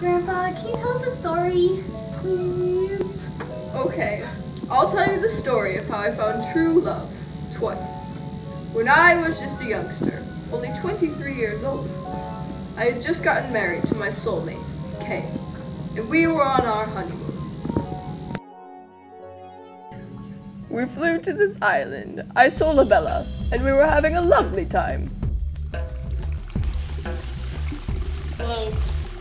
Grandpa, can you tell us a story, please? Okay, I'll tell you the story of how I found true love twice. When I was just a youngster, only 23 years old, I had just gotten married to my soulmate, Kay, and we were on our honeymoon. We flew to this island, Isolabella, and we were having a lovely time. Wow,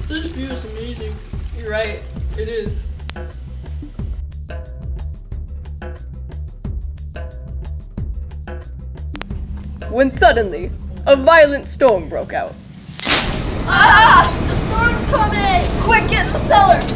this view is amazing. You're right, it is. When suddenly, a violent storm broke out. Ah! The storm's coming! Quick, get in the cellar!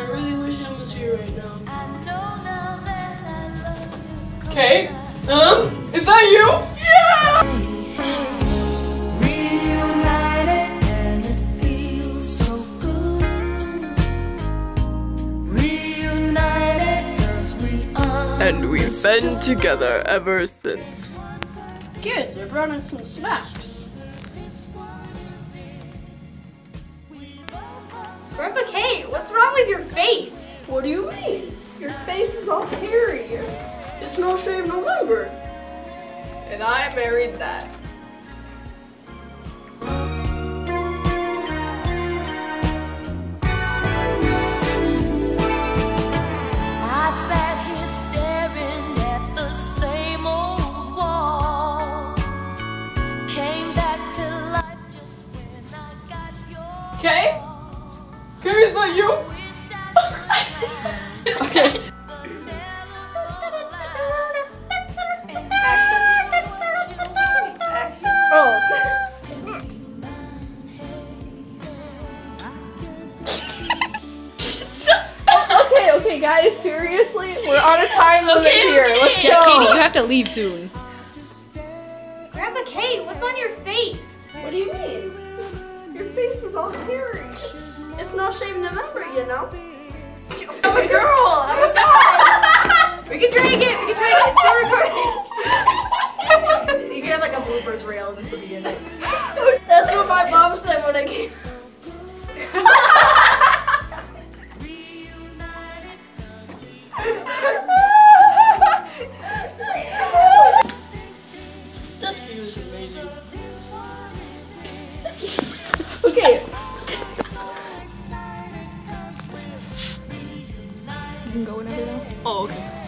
I really wish I was here right now. Kay? Um? Is that you? Yeah! Reunited and it feels so good. Reunited 'cause we And we've been together ever since. Kids, I brought in some snacks. Grandpa Kate, what's wrong with your face? What do you mean? Your face is all hairy. It's no shave November. And I married that. I Okay. Snacks. Okay, okay, guys, seriously? We're on a time limit here. Let's Yeah, go. Katie, you have to leave soon. Grandpa Kate, what's on your face? What do you mean? Your face is all hairy. It's no shave November, you know? I'm a girl. I'm a guy. You can go whenever though. Oh, okay.